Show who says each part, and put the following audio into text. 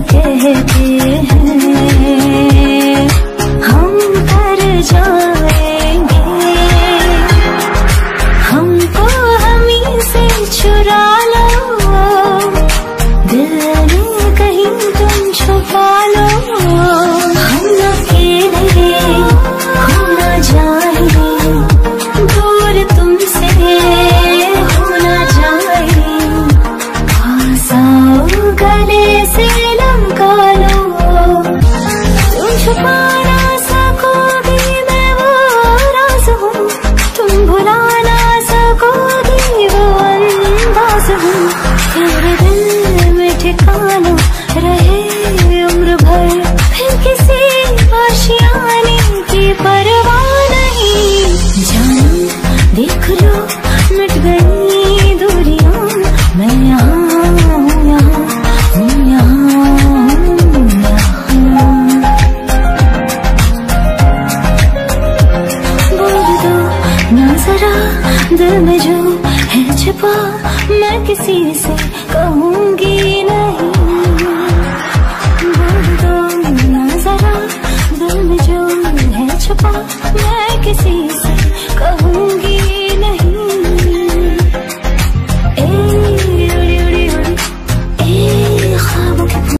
Speaker 1: कहते हैं हम कर जाएँगे हमको हमी से चुरा लो। दिल में कहीं तुम छुपा लो। हम अकेले हो। न जाए दूर तुमसे हो न जाए। पास गले से देख लो, मिट गई दूरियाँ। मैं यहाँ दिल में जो है छिपा मैं किसी से कहूँगी नहीं बोल दो ना दिल में जो है छिपा, मैं किसी से